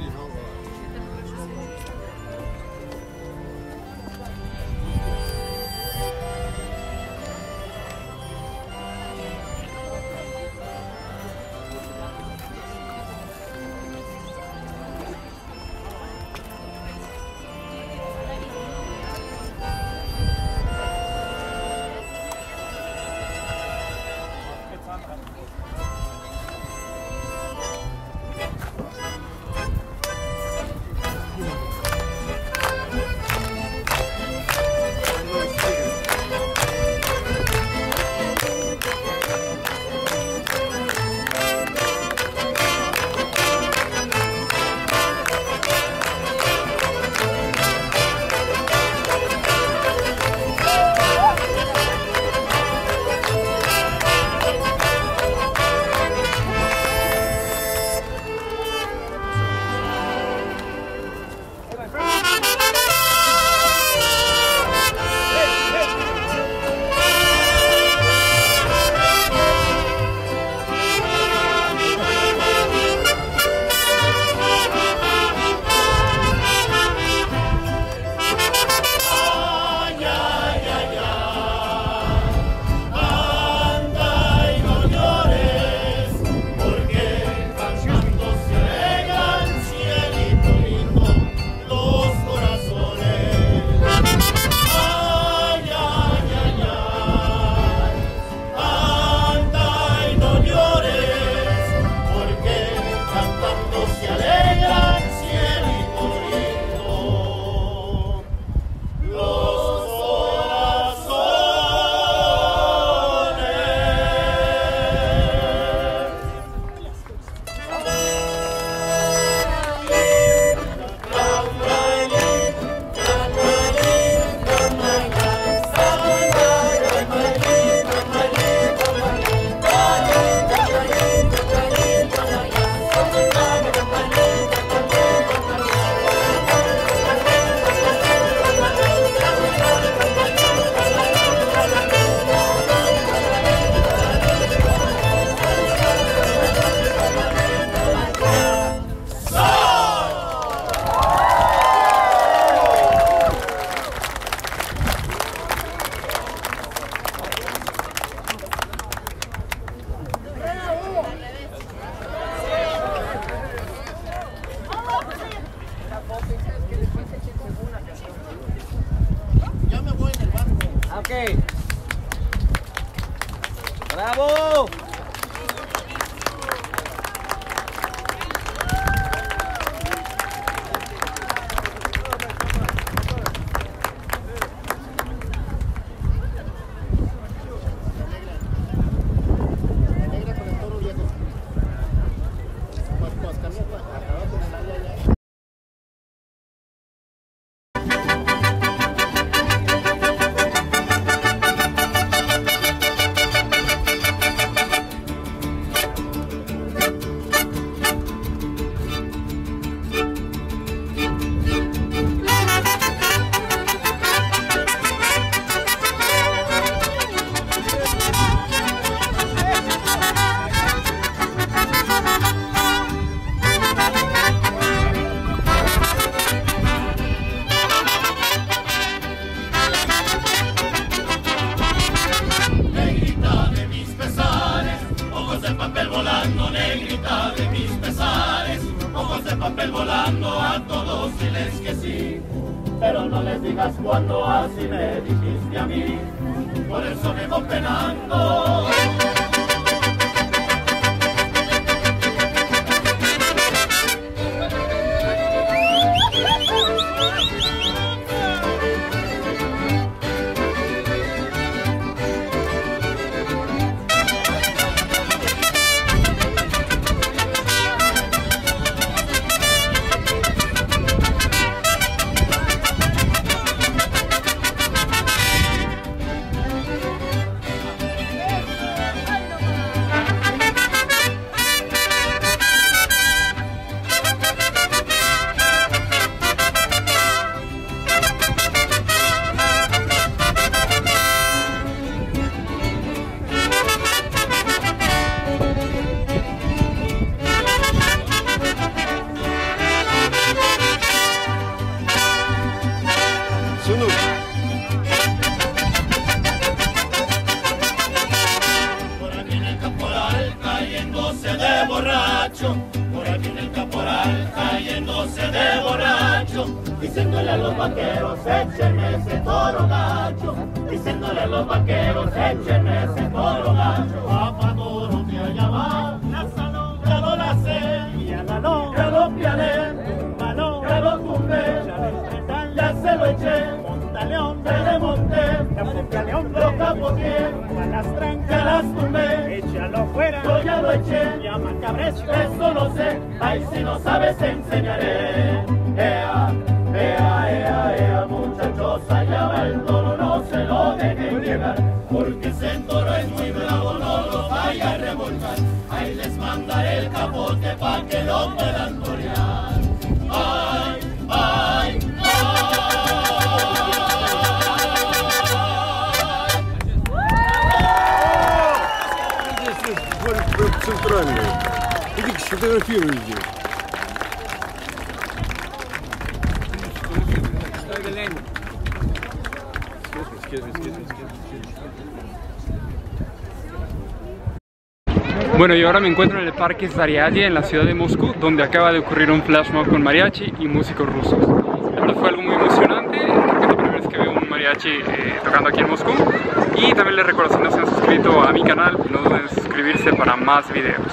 you house. ¡Bravo! Pero no les digas cuando así me dijiste a mí, por eso vivo penando. Vaqueros, échenme ese toro gacho, diciéndole a los vaqueros, échenme ese toro gacho, papá toro te a llamar, la salón, ya lo la sé, ya la no, ya lo piané, balón, ya lo tumbé, ya se lo eché, Montaleón, ya le monté, Capo lo capoteé, a las trancas las tumbé, échalo fuera, yo ya lo eché, llama cabrecho, eso lo sé, ay si no sabes enseñaré, ea, ea, ea, muchachos, allá va el toro, no se lo dejen llegar, porque ese toro es muy bravo, no lo vaya a revolcar, ahí les mandaré el capote pa' que lo puedan torear, ay, ay, центральный. Иди сфотографируй здесь. Bueno, y ahora me encuentro en el Parque Zariadye en la ciudad de Moscú, donde acaba de ocurrir un flash mob con mariachi y músicos rusos. La verdad fue algo muy emocionante, creo que es la primera vez que veo un mariachi eh, tocando aquí en Moscú. Y también les recuerdo si no se han suscrito a mi canal, no duden en suscribirse para más videos.